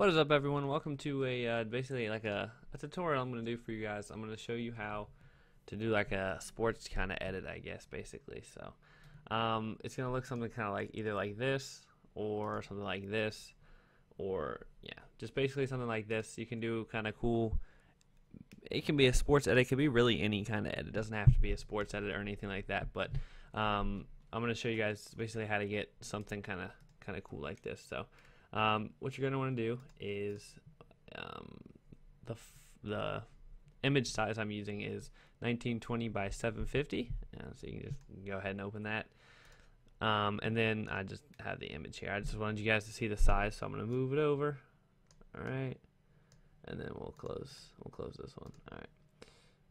What is up everyone? Welcome to a uh, basically like a, a tutorial I'm going to do for you guys. I'm going to show you how to do like a sports kind of edit I guess basically. So um, it's going to look something kind of like either like this or something like this or yeah just basically something like this. You can do kind of cool it can be a sports edit. It can be really any kind of edit. It doesn't have to be a sports edit or anything like that. But um, I'm going to show you guys basically how to get something kind of kind of cool like this. So um, what you're going to want to do is um, the the image size I'm using is 1920 by 750. Uh, so you can just go ahead and open that. Um, and then I just have the image here. I just wanted you guys to see the size, so I'm going to move it over. All right and then we'll close we'll close this one all right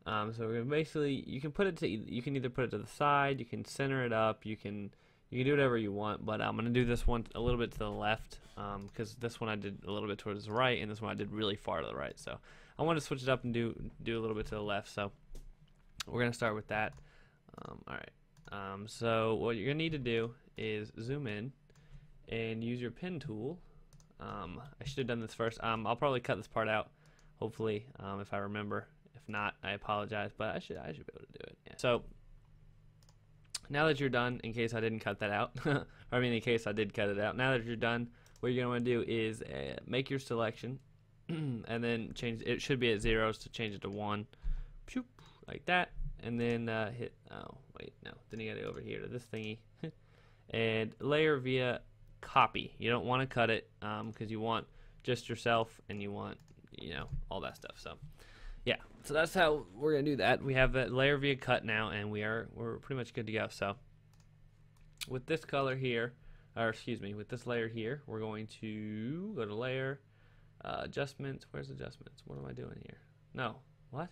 um, so we're gonna basically you can put it to you can either put it to the side you can center it up you can you can do whatever you want but I'm gonna do this one a little bit to the left because um, this one I did a little bit towards the right and this one I did really far to the right so I want to switch it up and do do a little bit to the left so we're gonna start with that um, all right um, so what you're gonna need to do is zoom in and use your pen tool um, I should have done this first. Um, I'll probably cut this part out, hopefully, um, if I remember. If not, I apologize, but I should I should be able to do it. Yeah. So now that you're done, in case I didn't cut that out, or I mean, in case I did cut it out, now that you're done, what you're gonna want to do is uh, make your selection, and then change. It should be at zeros to change it to one, like that, and then uh, hit. Oh wait, no. Then you gotta go over here to this thingy, and layer via copy. You don't want to cut it because um, you want just yourself and you want, you know, all that stuff. So, yeah. So that's how we're gonna do that. We have that layer via cut now, and we are we're pretty much good to go. So, with this color here, or excuse me, with this layer here, we're going to go to layer, uh, adjustments. Where's adjustments? What am I doing here? No. What?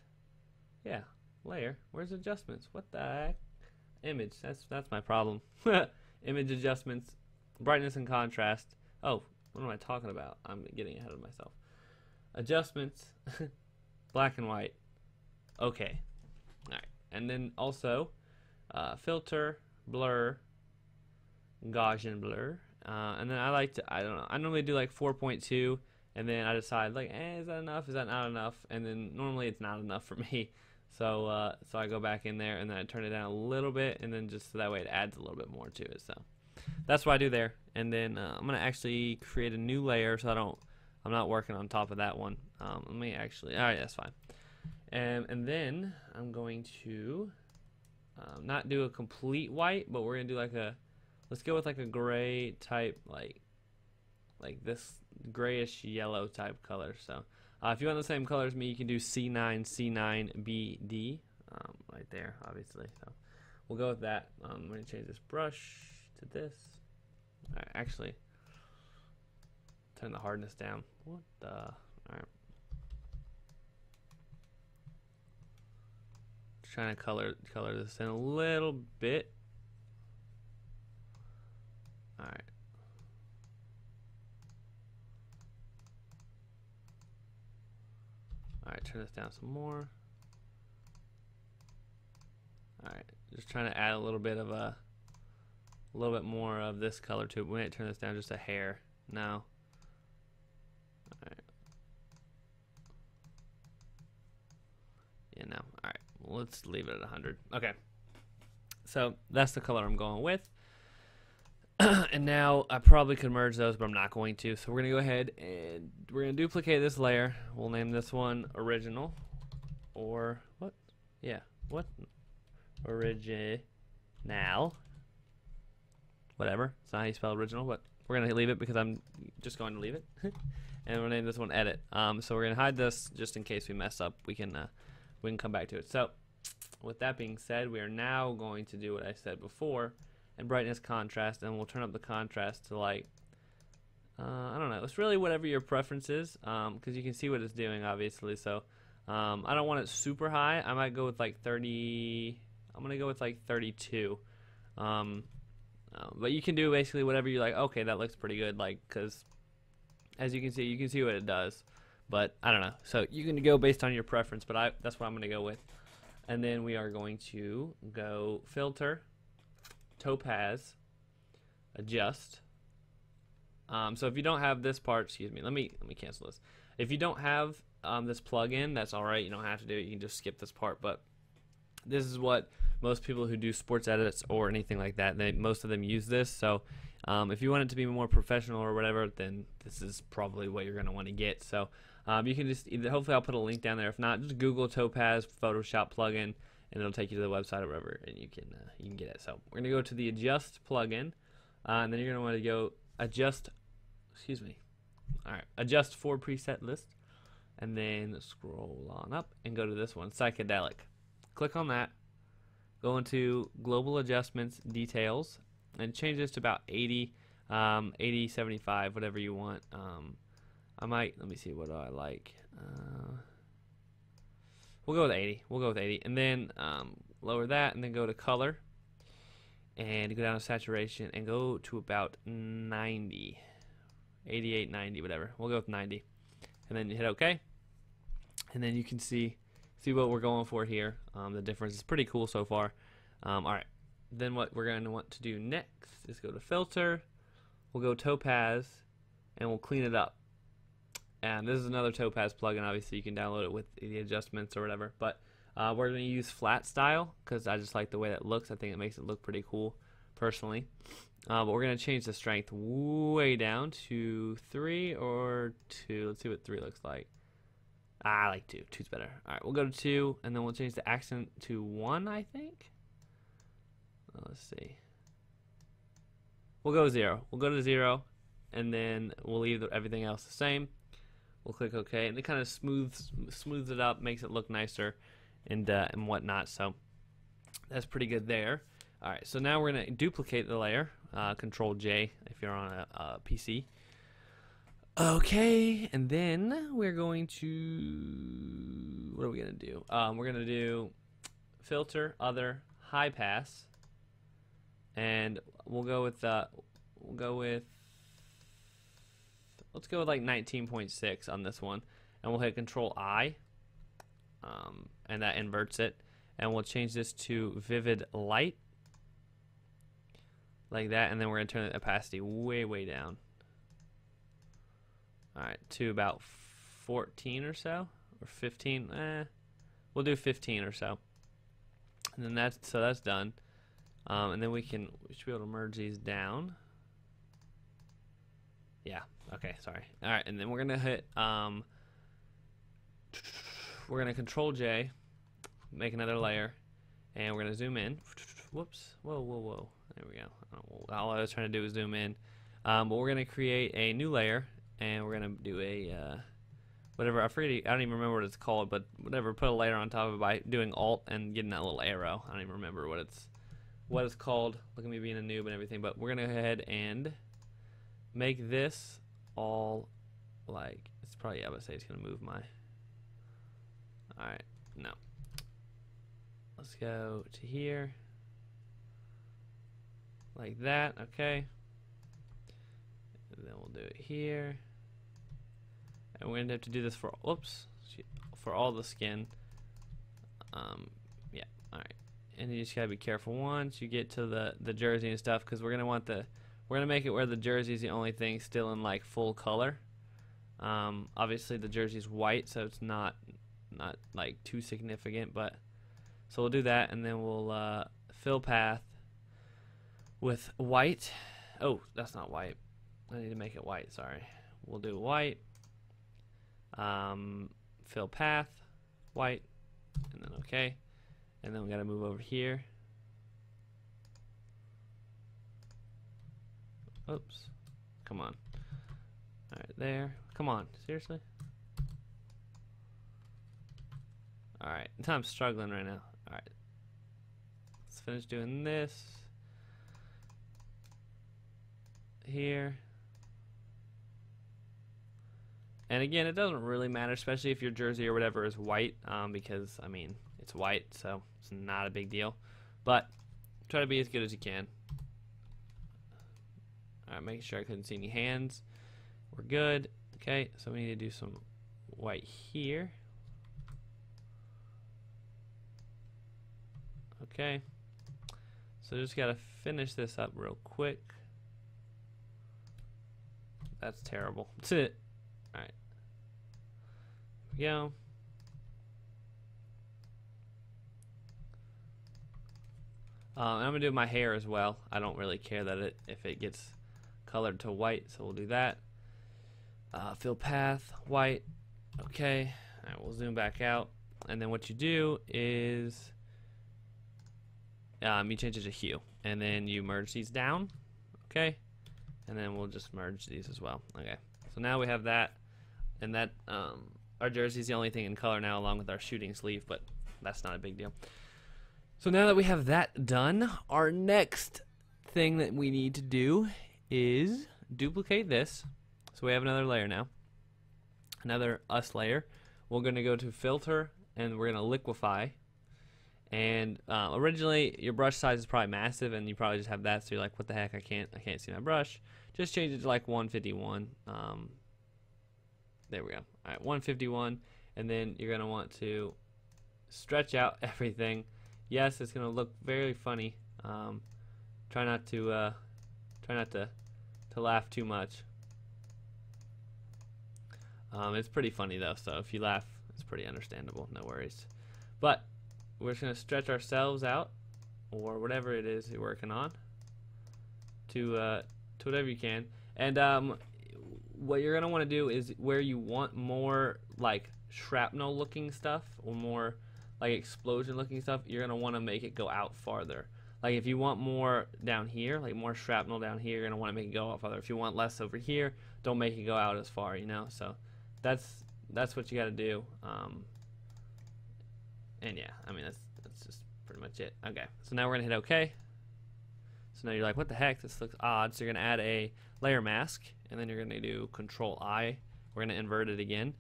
Yeah. Layer. Where's adjustments? What the heck? Image. That's that's my problem. Image adjustments brightness and contrast. Oh, what am I talking about? I'm getting ahead of myself. Adjustments, black and white. Okay. All right. And then also uh, filter, blur, Gaussian blur. Uh, and then I like to, I don't know, I normally do like 4.2 and then I decide like, eh, is that enough? Is that not enough? And then normally it's not enough for me. So, uh, so I go back in there and then I turn it down a little bit and then just so that way it adds a little bit more to it. So that's what I do there. And then uh, I'm gonna actually create a new layer so I don't I'm not working on top of that one. Um, let me actually all right that's fine. And and then I'm going to um, not do a complete white, but we're gonna do like a let's go with like a gray type like like this grayish yellow type color. So uh, if you want the same color as me, you can do C9 C9 BD um, right there, obviously. So we'll go with that. Um, I'm gonna change this brush to this. Right, actually, turn the hardness down. What the? Alright. Trying to color color this in a little bit. Alright. Alright, turn this down some more. Alright, just trying to add a little bit of a a little bit more of this color to it. We might turn this down just a hair. No. Alright. Yeah, no. Alright. Well, let's leave it at 100. Okay. So that's the color I'm going with. and now I probably could merge those, but I'm not going to. So we're going to go ahead and we're going to duplicate this layer. We'll name this one original. Or, what? Yeah, what? Original Now. whatever. It's not how you spell original, but we're gonna leave it because I'm just going to leave it. and we'll name this one edit. Um, so we're gonna hide this just in case we mess up. We can uh, we can come back to it. So with that being said, we are now going to do what I said before and brightness contrast, and we'll turn up the contrast to like uh, I don't know. It's really whatever your preference is, because um, you can see what it's doing, obviously. So um, I don't want it super high. I might go with like 30. I'm gonna go with like 32. Um, um, but you can do basically whatever you like. Okay, that looks pretty good, like because as you can see, you can see what it does. But I don't know. So you can go based on your preference, but I that's what I'm going to go with. And then we are going to go filter, topaz, adjust, Um, so if you don't have this part, excuse me, let me let me cancel this. If you don't have um, this plugin, that's all right. You don't have to do it. You can just skip this part. But this is what most people who do sports edits or anything like that, they most of them use this. So um, if you want it to be more professional or whatever, then this is probably what you're going to want to get. So um, you can just hopefully I'll put a link down there. If not, just Google Topaz Photoshop plugin, and it'll take you to the website or whatever, and you can uh, you can get it. So we're gonna go to the Adjust plugin, uh, and then you're gonna want to go Adjust. Excuse me. All right, Adjust for preset list, and then scroll on up and go to this one, Psychedelic. Click on that. Go into Global Adjustments Details, and change this to about 80, um, 80, 75, whatever you want. Um, I might, let me see, what do I like? Uh, we'll go with 80. We'll go with 80. And then um, lower that and then go to color and go down to saturation and go to about 90. 88, 90, whatever. We'll go with 90. And then you hit OK. And then you can see see what we're going for here. Um, the difference is pretty cool so far. Um, all right. Then what we're going to want to do next is go to filter. We'll go topaz and we'll clean it up. And this is another Topaz plugin. Obviously, you can download it with the adjustments or whatever. But uh, we're going to use flat style because I just like the way that looks. I think it makes it look pretty cool, personally. Uh, but we're going to change the strength way down to 3 or 2. Let's see what 3 looks like. Ah, I like 2. 2's better. Alright, we'll go to 2, and then we'll change the accent to 1, I think. Uh, let's see. We'll go 0. We'll go to 0, and then we'll leave everything else the same. We'll click OK, and it kind of smooths smooths it up, makes it look nicer, and uh, and whatnot. So that's pretty good there. All right, so now we're gonna duplicate the layer. Uh, Control J if you're on a, a PC. Okay, and then we're going to what are we gonna do? Um, we're gonna do filter, other, high pass, and we'll go with uh, we'll go with let's go with like 19.6 on this one. And we'll hit control I um, and that inverts it. And we'll change this to vivid light like that. And then we're to turn the opacity way way down. Alright to about 14 or so? Or 15 eh, we'll do 15 or so. And then that's so that's done um, and then we can we should be able to merge these down yeah Okay, sorry. All right, and then we're gonna hit. Um, we're gonna Control J, make another layer, and we're gonna zoom in. Whoops! Whoa, whoa, whoa! There we go. All I was trying to do was zoom in. Um, but we're gonna create a new layer, and we're gonna do a uh, whatever. I forget. I don't even remember what it's called, but whatever. Put a layer on top of it by doing Alt and getting that little arrow. I don't even remember what it's what it's called. Look at me being a noob and everything. But we're gonna go ahead and make this all like it's probably I would say it's gonna move my alright no. Let's go to here. Like that okay. And then we'll do it here. And we're gonna have to do this for whoops for all the skin. Um yeah alright and you just gotta be careful once you get to the the jersey and stuff because we're gonna want the we're gonna make it where the jersey is the only thing still in like full color. Um, obviously the jersey's white, so it's not not like too significant, but so we'll do that, and then we'll uh, fill path with white. Oh, that's not white. I need to make it white. Sorry. We'll do white. Um, fill path, white, and then okay, and then we got to move over here. Oops. Come on. Alright, there. Come on. Seriously? Alright. I'm struggling right now. Alright. Let's finish doing this. Here. And again, it doesn't really matter, especially if your jersey or whatever is white, um, because, I mean, it's white, so it's not a big deal. But try to be as good as you can. Alright, making sure I couldn't see any hands. We're good. Okay, so we need to do some white here. Okay. So just gotta finish this up real quick. That's terrible. That's it. All right. Here we go. Um, I'm gonna do my hair as well. I don't really care that it if it gets colored to white, so we'll do that. Uh, fill path white. Okay. All right, we'll zoom back out, and then what you do is um, you change it to hue, and then you merge these down. Okay, and then we'll just merge these as well. Okay. So now we have that, and that um, our jersey is the only thing in color now, along with our shooting sleeve, but that's not a big deal. So now that we have that done, our next thing that we need to do is duplicate this. So we have another layer now, another us layer. We're going to go to filter and we're going to liquify. And uh, originally your brush size is probably massive and you probably just have that so you're like what the heck I can't I can't see my brush. Just change it to like 151. Um, there we go. All right, 151 and then you're going to want to stretch out everything yes, it's gonna look very funny. Um, try not to uh, try not to to laugh too much. Um, it's pretty funny though, so if you laugh, it's pretty understandable. No worries. But we're just gonna stretch ourselves out, or whatever it is you're working on, to uh, to whatever you can. And um, what you're gonna want to do is where you want more like shrapnel looking stuff or more like explosion looking stuff, you're gonna want to make it go out farther. Like if you want more down here, like more shrapnel down here, you're gonna want to make it go out farther. If you want less over here, don't make it go out as far. You know, so that's that's what you got to do. Um, and yeah, I mean that's that's just pretty much it. Okay, so now we're gonna hit OK. So now you're like, what the heck? This looks odd. So you're gonna add a layer mask, and then you're gonna do Control I. We're gonna invert it again,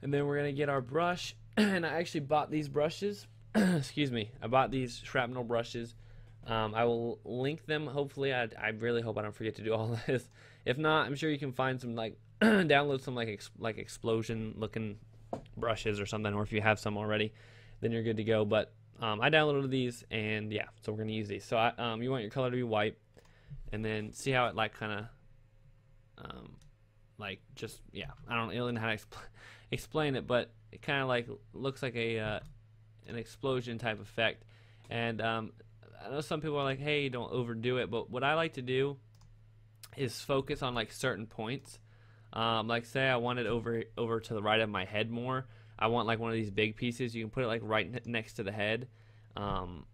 and then we're gonna get our brush and I actually bought these brushes. Excuse me. I bought these shrapnel brushes. Um, I will link them. Hopefully, I, I really hope I don't forget to do all this. If not, I'm sure you can find some like download some like ex- like explosion looking brushes or something. Or if you have some already, then you're good to go. But um, I downloaded these and yeah, so we're gonna use these. So I, um, you want your color to be white, and then see how it like kind of um, like just yeah. I don't really know how to expl- explain it, but it kind of like looks like a uh, an explosion type effect. And um, I know some people are like, "Hey, don't overdo it," but what I like to do is focus on like certain points. Um, like say I want it over over to the right of my head more. I want like one of these big pieces. You can put it like right next to the head. Um,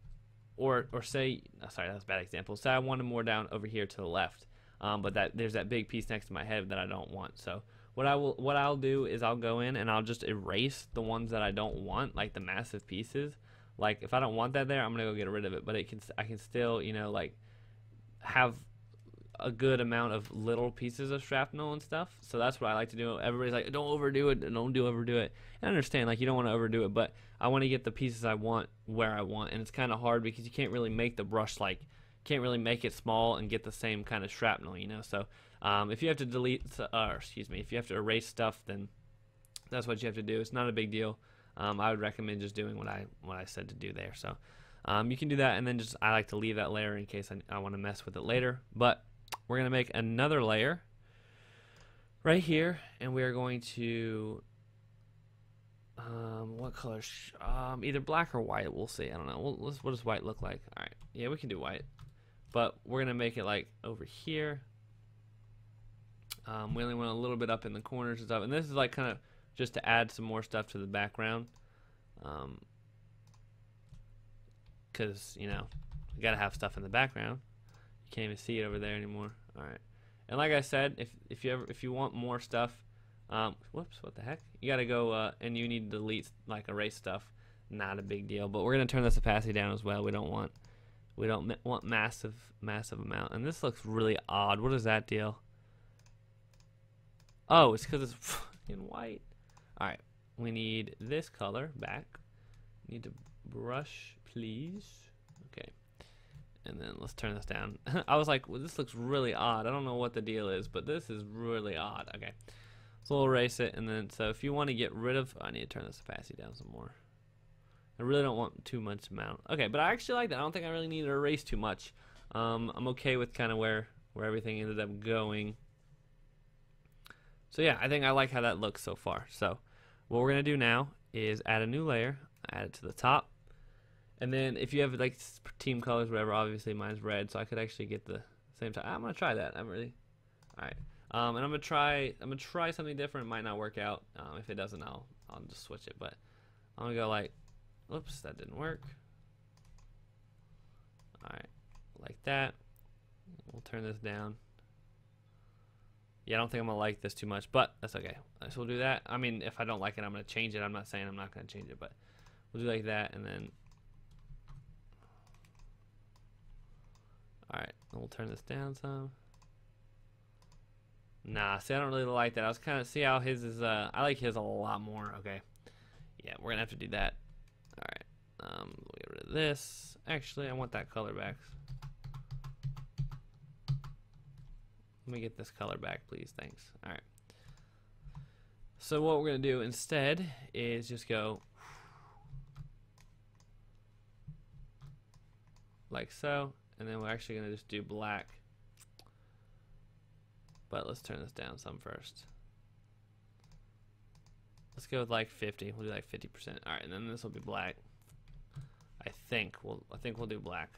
or or say oh, sorry that's a bad example. Say I want it more down over here to the left. Um, but that there's that big piece next to my head that I don't want. So what I will what I'll do is I'll go in and I'll just erase the ones that I don't want, like the massive pieces. Like if I don't want that there, I'm gonna go get rid of it. But it can I can still you know like have a good amount of little pieces of shrapnel and stuff. So that's what I like to do. Everybody's like, don't overdo it, don't do overdo it. And I understand, like you don't want to overdo it, but I want to get the pieces I want where I want, and it's kind of hard because you can't really make the brush like, can't really make it small and get the same kind of shrapnel, you know. So um, if you have to delete, uh, excuse me, if you have to erase stuff, then that's what you have to do. It's not a big deal. Um, I would recommend just doing what I what I said to do there. So um, you can do that, and then just I like to leave that layer in case I, I want to mess with it later. But we're gonna make another layer right here, and we are going to um, what color? Um, either black or white. We'll see. I don't know. We'll, what does white look like? All right. Yeah, we can do white, but we're gonna make it like over here. Um, we only went a little bit up in the corners and stuff. And this is like kind of just to add some more stuff to the background. Because, um, you know, you got to have stuff in the background. You can't even see it over there anymore. All right. And like I said, if, if you ever if you want more stuff, um, whoops, what the heck? You got to go uh, and you need to delete, like erase stuff. Not a big deal. But we're to turn this opacity down as well. We don't want we don't want massive massive amount. And this looks really odd. What is that deal? Oh, it's because it's fucking white. Alright, we need this color back. Need to brush, please. Okay. And then let's turn this down. I was like, well, this looks really odd. I don't know what the deal is, but this is really odd. Okay. So we'll erase it. And then, so if you want to get rid of, I need to turn this opacity down some more. I really don't want too much amount. Okay, but I actually like that. I don't think I really need to erase too much. Um, I'm okay with kind of where, where everything ended up going. So yeah, I think I like how that looks so far. So what we're gonna do now is add a new layer, add it to the top, and then if you have like team colors, whatever, obviously mine's red, so I could actually get the same time. I'm gonna try that. I'm really, all right. Um, and I'm gonna try. I'm gonna try something different. It might not work out. Um, if it doesn't, I'll I'll just switch it. But I'm gonna go like, oops, that didn't work. All right, like that. We'll turn this down. Yeah, I don't think I'm gonna like this too much, but that's okay. So we'll do that. I mean, if I don't like it, I'm gonna change it. I'm not saying I'm not gonna change it, but we'll do like that, and then all right, and we'll turn this down some. Nah, see, I don't really like that. I was kind of see how his is. Uh, I like his a lot more. Okay, yeah, we're gonna have to do that. All right, um, we'll get rid of this. Actually, I want that color back. Let me get this color back, please. Thanks. All right. So what we're gonna do instead is just go like so, and then we're actually gonna just do black. But let's turn this down some first. Let's go with like 50. We'll do like 50%. All right, and then this will be black. I think we'll I think we'll do black.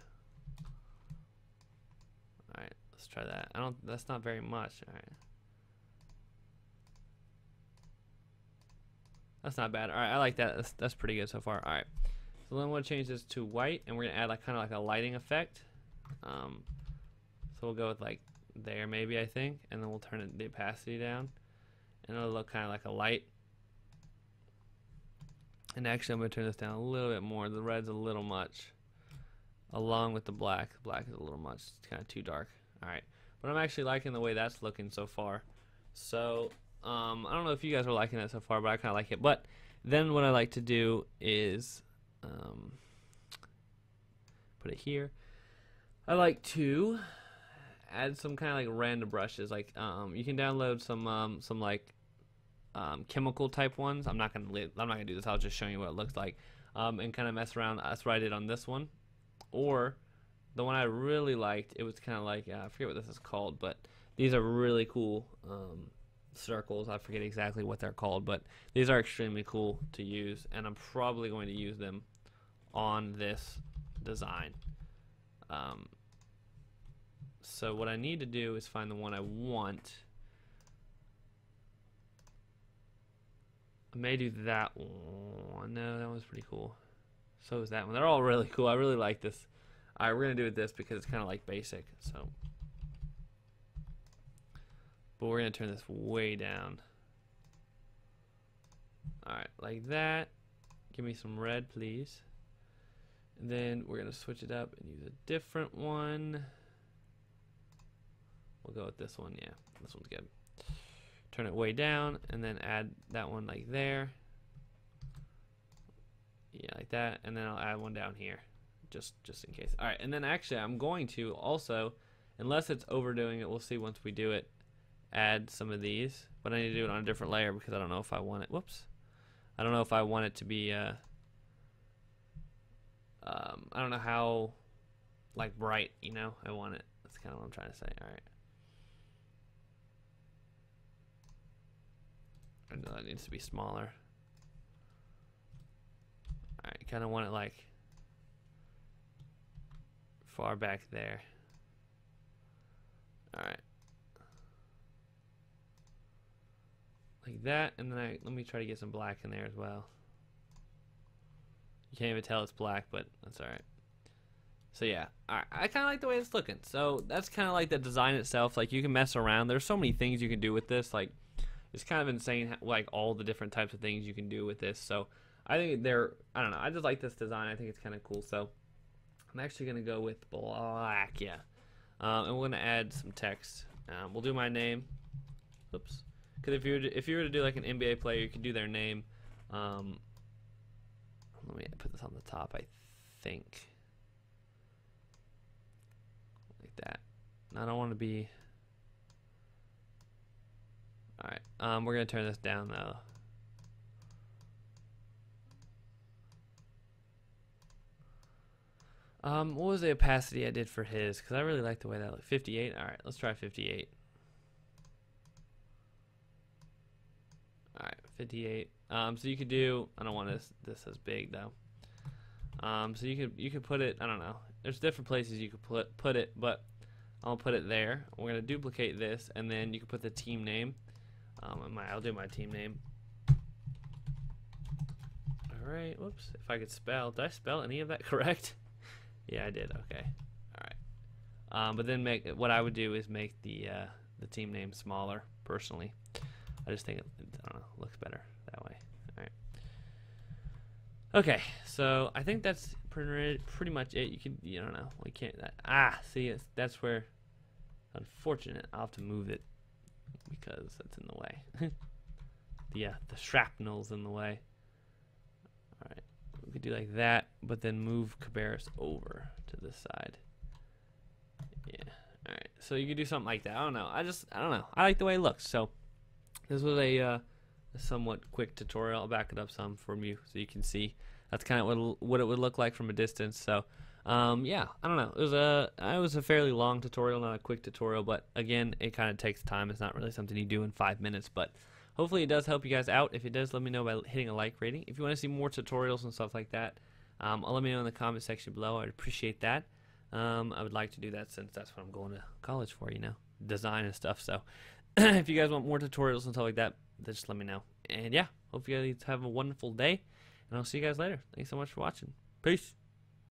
Let's try that. I don't, that's not very much. All right. That's not bad. All right, I like that. That's, that's pretty good so far. All right. So then we'll change this to white, and we're gonna add like kind of like a lighting effect. Um, so we'll go with like there maybe I think, and then we'll turn the opacity down, and it'll look kind of like a light. And actually, I'm gonna turn this down a little bit more. The red's a little much, along with the black. The black is a little much. It's kind of too dark. Alright, but I'm actually liking the way that's looking so far. So, um, I don't know if you guys are liking that so far, but I kind of like it. But then what I like to do is um, put it here. I like to add some kind of like random brushes. Like um, you can download some um, some like um, chemical type ones. I'm not gonna I'm not gonna do this. I'll just show you what it looks like um, and kind of mess around. That's what I did on this one. Or the one I really liked, it was kind of like, uh, I forget what this is called, but these are really cool um, circles. I forget exactly what they're called, but these are extremely cool to use, and I'm probably going to use them on this design. Um, so what I need to do is find the one I want. I may do that one. No, that one's pretty cool. So is that one. They're all really cool. I really like this. Alright, we're going to do it this because it's kind of like basic. So, But we're going to turn this way down. Alright, like that. Give me some red, please. And then we're going to switch it up and use a different one. We'll go with this one. Yeah, this one's good. Turn it way down and then add that one like there. Yeah, like that. And then I'll add one down here just just in case. All right, and then actually I'm going to also, unless it's overdoing it, we'll see once we do it, add some of these. But I need to do it on a different layer because I don't know if I want it. Whoops. I don't know if I want it to be. Uh, um, I don't know how, like bright. You know, I want it. That's kind of what I'm trying to say. All right. I know that needs to be smaller. Alright, kind of want it like far back there. Alright. Like that, and then I let me try to get some black in there as well. You can't even tell it's black, but that's alright. So yeah, I, I kind of like the way it's looking. So that's kind of like the design itself. Like you can mess around. There's so many things you can do with this. Like it's kind of insane, like all the different types of things you can do with this. So I think they're, I don't know, I just like this design. I think it's kind of cool. So I'm actually going to go with black, yeah. Um, and we're going to add some text. Um, we'll do my name. Oops. Because if you were to, if you were to do like an NBA player, you could do their name. Um, let me put this on the top. I think like that. I don't want to be. All right. Um, we're gonna turn this down though. Um, what was the opacity I did for his? Because I really like the way that looked. 58? Alright, let's try 58. Alright, 58. Um, so you could do. I don't want this this as big though. Um, so you could you could put it. I don't know. There's different places you could put put it, but I'll put it there. We're gonna duplicate this, and then you can put the team name. Um, my I'll do my team name. All right. Whoops. If I could spell, did I spell any of that correct? Yeah, I did. Okay. All right. Um, but then make what I would do is make the uh, the team name smaller. Personally, I just think it, I don't know looks better that way. All right. Okay, so I think that's pretty pretty much it. You can you don't know we can't that, ah see that's where unfortunate I'll have to move it because that's in the way. the uh, the shrapnel's in the way. We could do like that, but then move Cabarrus over to this side. Yeah. All right. So you could do something like that. I don't know. I just I don't know. I like the way it looks. So this was a, uh, a somewhat quick tutorial. I'll back it up some from you so you can see. That's kind of what what it would look like from a distance. So um, yeah, I don't know. It was a it was a fairly long tutorial, not a quick tutorial, but again, it kind of takes time. It's not really something you do in five minutes, but hopefully it does help you guys out. If it does, let me know by hitting a like rating. If you want to see more tutorials and stuff like that, um, let me know in the comment section below. I'd appreciate that. Um, I would like to do that since that's what I'm going to college for, you know, design and stuff. So if you guys want more tutorials and stuff like that, just let me know. And yeah, hope you guys have a wonderful day, and I'll see you guys later. Thanks so much for watching. Peace.